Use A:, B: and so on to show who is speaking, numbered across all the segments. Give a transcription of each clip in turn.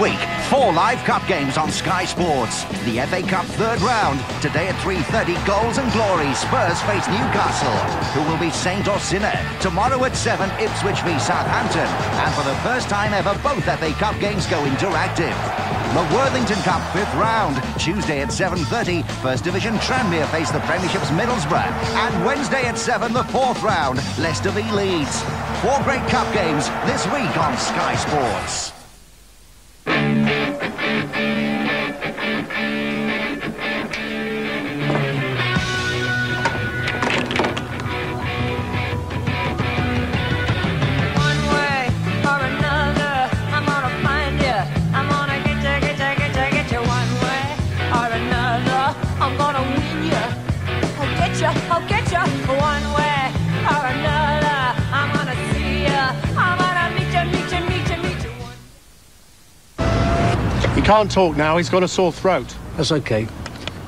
A: Week, four live cup games on Sky Sports. The FA Cup third round. Today at 3.30, Goals and Glory. Spurs face Newcastle, who will be saint or sinner. Tomorrow at 7, Ipswich v Southampton. And for the first time ever, both FA Cup games go interactive. The Worthington Cup fifth round. Tuesday at 7.30, First Division Tranmere face the Premiership's Middlesbrough. And Wednesday at 7, the fourth round, Leicester v Leeds. Four great cup games this week on Sky Sports.
B: Can't talk now, he's got a sore throat.
C: That's okay.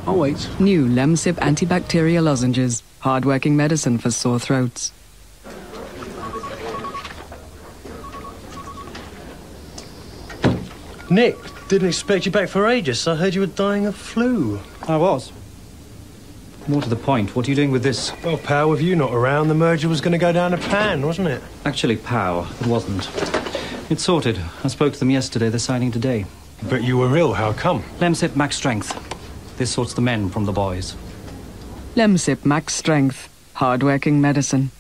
C: I'll wait.
D: New Lemsip antibacterial lozenges. Hard-working medicine for sore throats.
E: Nick, didn't expect you back for ages. I heard you were dying of flu.
F: I was. More to the point, what are you doing with this?
E: Well, pal, with you not around, the merger was going to go down a pan, wasn't it?
F: Actually, pow, it wasn't. It's sorted. I spoke to them yesterday. They're signing today.
E: But you were ill. How come?
F: Lemsip max strength. This sorts the men from the boys.
D: Lemsip max strength. Hard-working medicine.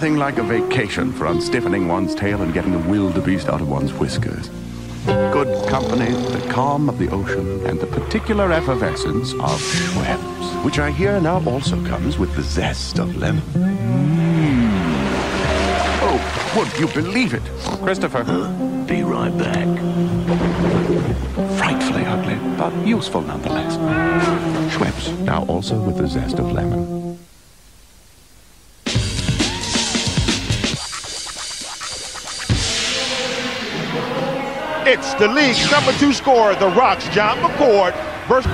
G: Nothing like a vacation for unstiffening one's tail and getting the wildebeest out of one's whiskers. Good company, the calm of the ocean, and the particular effervescence of Schweppes, which I hear now also comes with the zest of lemon. Mm. Oh, would you believe it? Christopher. Be right back. Frightfully ugly, but useful nonetheless. Schweppes, now also with the zest of lemon.
B: It's the league's number two scorer, The Rock's John McCord, versus.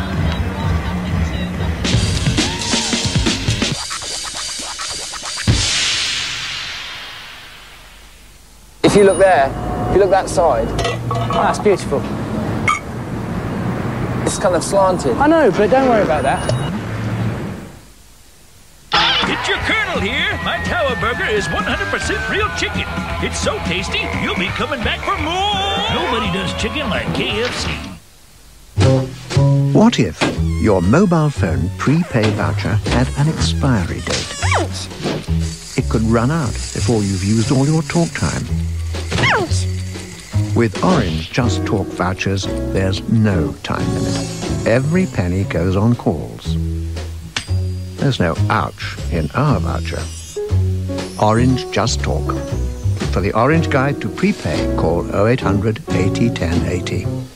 H: If you look there, if you look that side, oh, that's beautiful. It's kind of slanted. I know, but don't worry about that.
I: It's your Colonel here. My Tower Burger is 100% real chicken. It's so tasty, you'll be coming back for more. Nobody does chicken like KFC.
J: What if your mobile phone prepay voucher had an expiry date? It could run out before you've used all your talk time. With Orange Just Talk vouchers, there's no time limit. Every penny goes on calls. There's no ouch in our voucher. Orange Just Talk. For the Orange Guide to Prepay, call 0800 80 1080.